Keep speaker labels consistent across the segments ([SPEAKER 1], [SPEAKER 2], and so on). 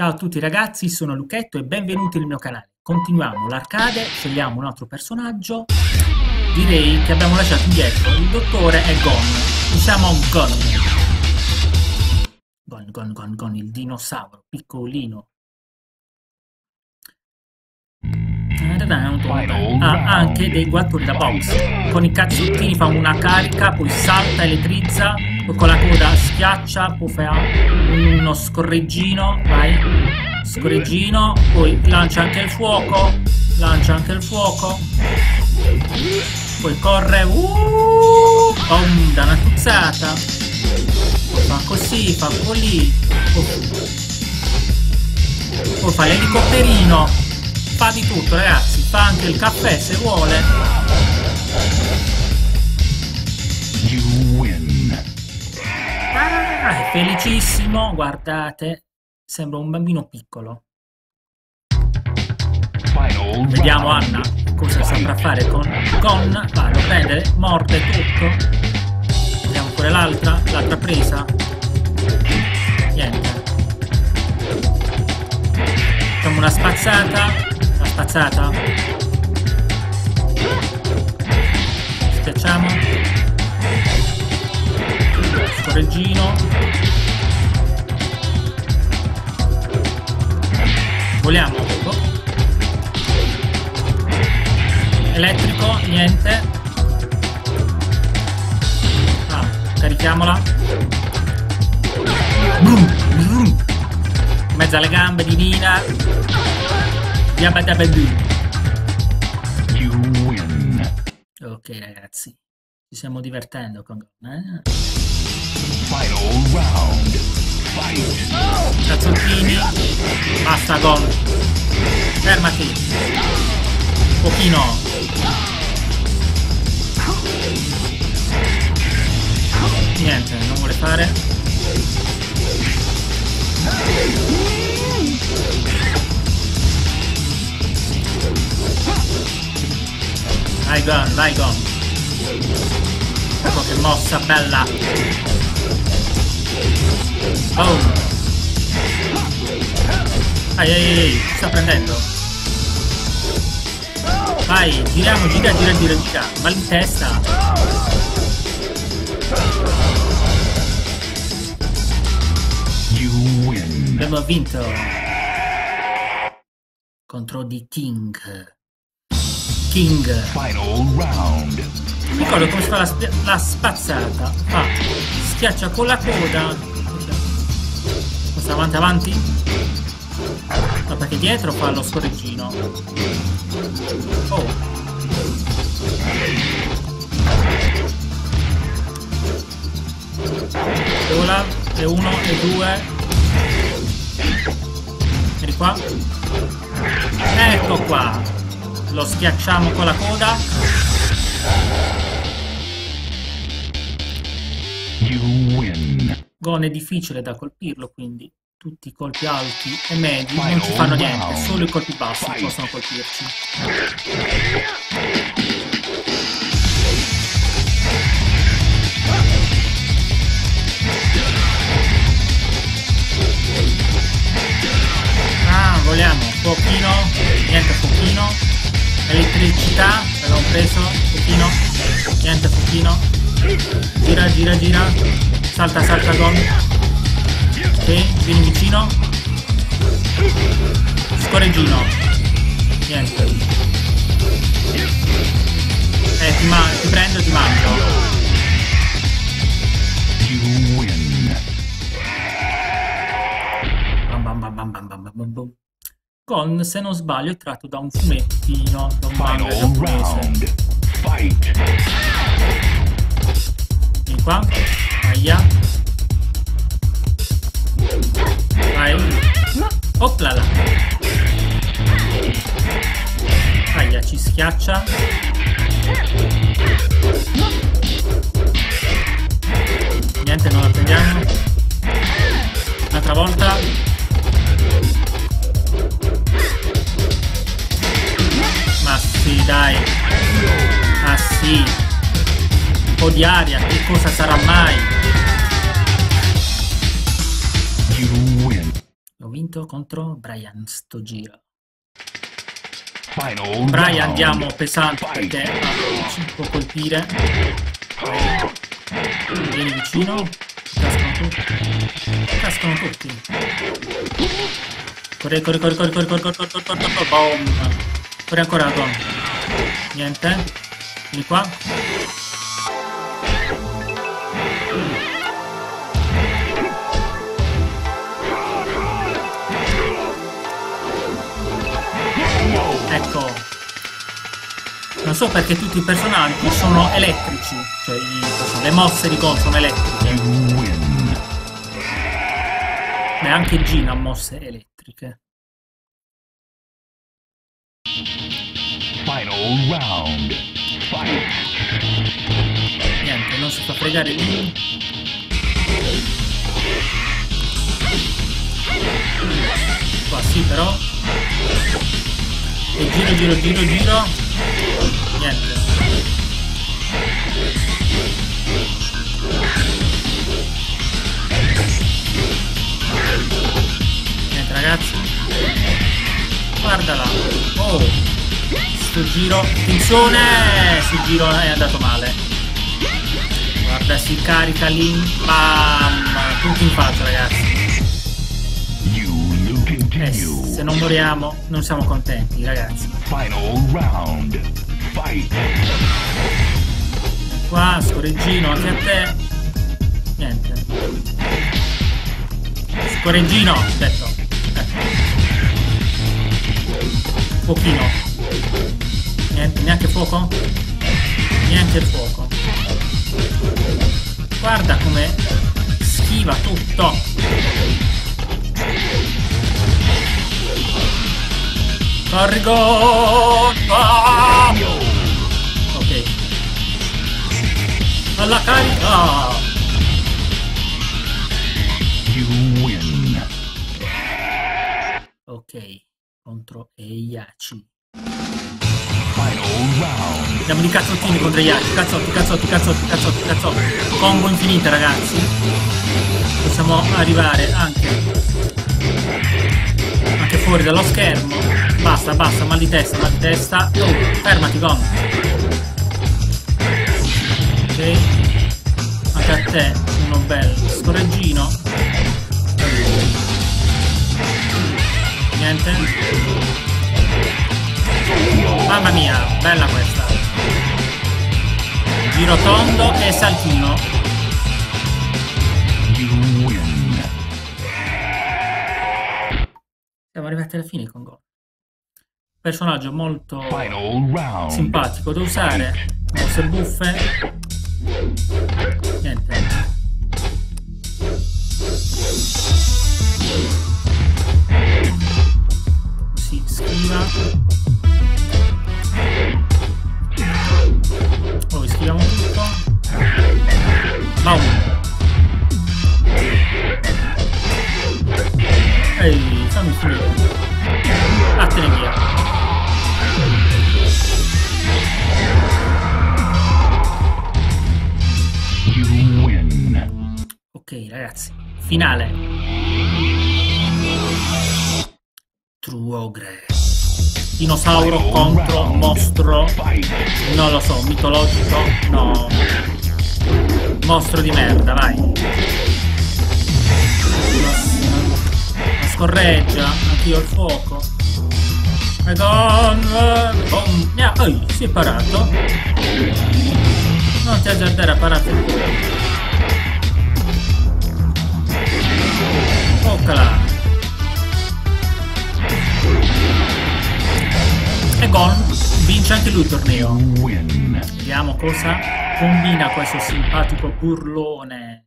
[SPEAKER 1] Ciao a tutti ragazzi, sono Luchetto e benvenuti nel mio canale. Continuiamo l'arcade, scegliamo un altro personaggio. Direi che abbiamo lasciato indietro, il dottore è Gon. Usiamo Gon. Gon, Gon, Gon, Gon, il dinosauro, piccolino. Ha anche dei guantoni da box. Con i cazzottini fa una carica, poi salta, elettrizza, poi con la coda schiaccia, poi fa uno scorreggino, vai, scorreggino, poi lancia anche il fuoco, lancia anche il fuoco, poi corre, uh, boom, da una tuzzata, poi fa così, fa lì, poi fa l'elicotterino, fa di tutto ragazzi, fa anche il caffè se vuole. Ah, è felicissimo, guardate, sembra un bambino piccolo. Vediamo Anna cosa saprà fare con Gon. Va, lo prende, morde tutto. Vediamo pure l'altra, l'altra presa. Niente. Facciamo una spazzata Cazzata. Schiacciamo. Scorreggino. Voliamo. Boh. Elettrico, niente. Ah, carichiamola. Brum, brum. Mezza le gambe di Nina. You win. Ok ragazzi, ci stiamo divertendo con... Eh? Final round. Fight. Cazzottini. Basta gol. Fermati. Pochino. Niente, non vuole fare. Vai Gon, vai Gon. Che mossa bella. Boom. Ai ai ai, sta prendendo. Vai, giriamo, gira, gira, gira, gira. Va in testa. Abbiamo vinto contro The King. King. Final round. Ricordo come si fa la, la spazzata. Ah, schiaccia con la coda. Passa avanti avanti. No, perché dietro fa lo scorreggino. Oh. Vola, e uno, e due. Vieni qua. Ecco qua lo schiacciamo con la coda. Gon è difficile da colpirlo quindi tutti i colpi alti e medi non ci fanno niente solo i colpi bassi possono colpirci Elettricità, però un pochino niente pochino Gira, gira, gira. Salta, salta, gol. Ok, vieni vicino. Scoreggino. Niente. Eh, ti, ti prendo ti mangio. You win. Bam bam bam bam bam bam bam bam con, se non sbaglio, è tratto da un fumettino, da un manga giapponese. Vieni qua, aia. Vai. Oplala. Aia, ci schiaccia. Niente, non la prendiamo. Un'altra volta. Dai. Ah sì. Un po' di aria, che cosa sarà mai? Ho vinto. contro Brian sto giro. Brian andiamo pesante perché ah, ci può colpire. Vieni vicino. Cascano tutti. Cascano tutti. Corri, corri, corri, corri, corri, corri, corri, corri, corri, corri, corri, boom. Corri ancora, Don. Niente. Vieni qua. Ecco. Non so perché tutti i personaggi sono elettrici. Cioè, le mosse di Gon sono elettriche.
[SPEAKER 2] You win.
[SPEAKER 1] Beh, anche Jin ha mosse elettriche.
[SPEAKER 2] Final round. Fight.
[SPEAKER 1] Niente, non si fa fregare lì. Qua sì però. E giro, giro, giro, giro. Niente giro. Attenzione! Sto giro è andato male. Guarda, si carica lì. Bam! Tutti in faccia, ragazzi. Eh, se non moriamo, non siamo contenti, ragazzi.
[SPEAKER 2] Final round. Fight.
[SPEAKER 1] Qua, scorreggino, anche a te. Niente. Scorreggino, detto. Ecco. Pochino. Niente, neanche fuoco? Niente fuoco. Guarda come schiva tutto. Corri Gon! Ah! Ok. Alla carica! Ok, contro Eiaci. Andiamo di cazzottini contro Eiaci. Cazzotti, cazzotti, cazzotti, cazzotti, cazzotti. Combo infinite, ragazzi. Possiamo arrivare anche... Anche fuori dallo schermo. Basta, basta, mal di testa, mal di testa. Oh, fermati, Gon. Ok. Anche a te, uno bel scorreggino. Niente. Mamma mia, bella questa. Giro tondo e saltino. Siamo arrivati alla fine con Go. Personaggio molto simpatico da usare. Mosse buffe. Niente. Ragazzi. Finale. True Ogre. Dinosauro contro mostro. Non lo so, mitologico? No. Mostro di merda, vai. La, scorreggia, anch'io il fuoco. Madonna. Boom. Ehi, si è parato. Non ti azzardare a pararti il culo. Toccala. E Gon vince anche lui il torneo. Vediamo cosa combina questo simpatico burlone.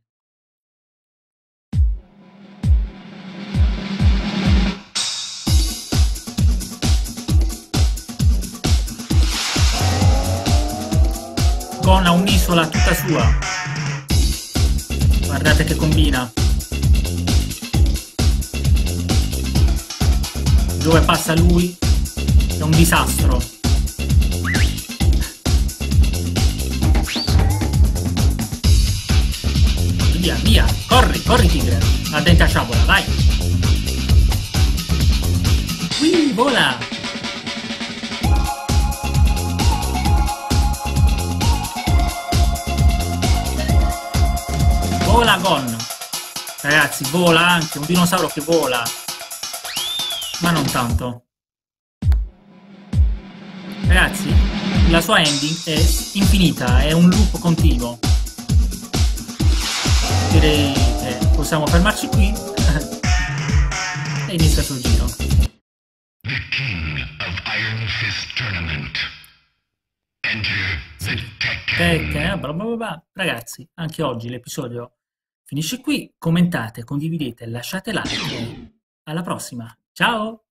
[SPEAKER 1] Ha un'isola tutta sua. Guardate che combina. Dove passa lui è un disastro. Via, via, corri, corri tigre. La dente a sciabola, vai. vola! Vola Gon! Ragazzi, vola anche, un dinosauro che vola! Ma non tanto. Ragazzi, la sua ending è infinita, è un loop continuo. Direi che possiamo fermarci qui e inizia il suo giro.
[SPEAKER 2] The king of Iron Fist Tournament. Enter the Tekken.
[SPEAKER 1] Tekken, bla bla bla bla. Ragazzi, anche oggi l'episodio finisce qui. Commentate, condividete, lasciate like. Alla prossima. Ciao!